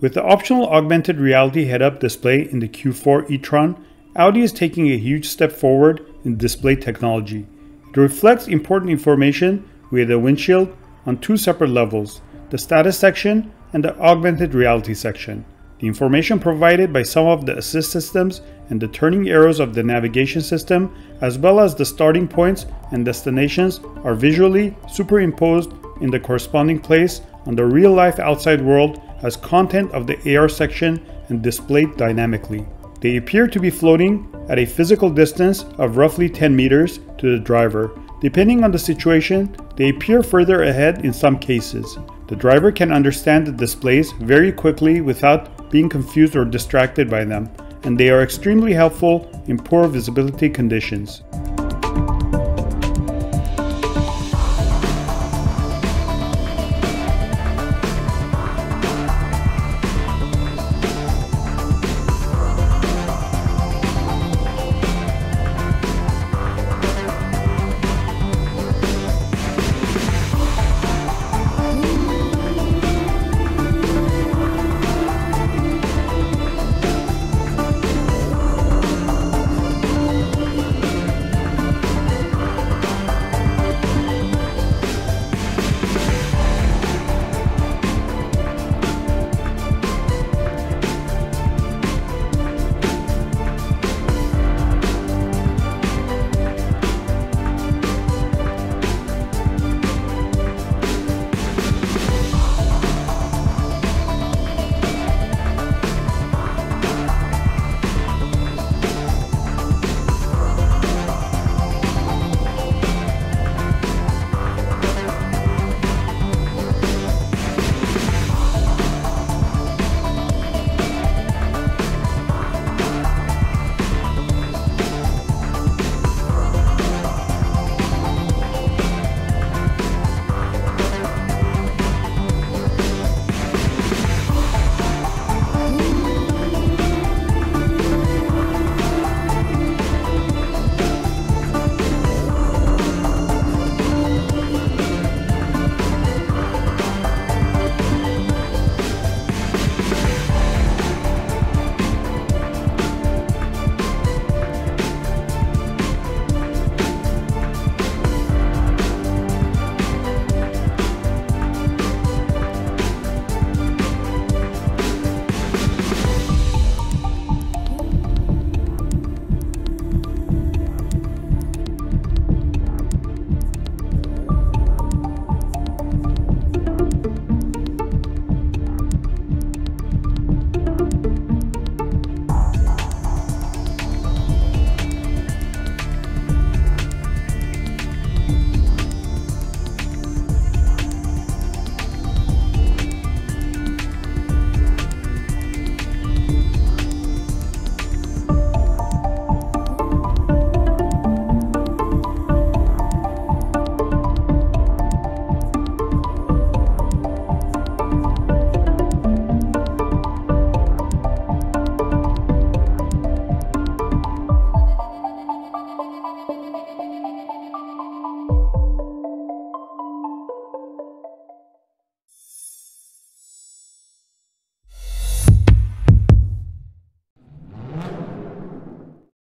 With the optional augmented reality head-up display in the Q4 e-tron, Audi is taking a huge step forward in display technology. It reflects important information via the windshield on two separate levels, the status section and the augmented reality section. The information provided by some of the assist systems and the turning arrows of the navigation system, as well as the starting points and destinations, are visually superimposed in the corresponding place on the real life outside world as content of the AR section and displayed dynamically. They appear to be floating at a physical distance of roughly 10 meters to the driver. Depending on the situation, they appear further ahead in some cases. The driver can understand the displays very quickly without being confused or distracted by them, and they are extremely helpful in poor visibility conditions.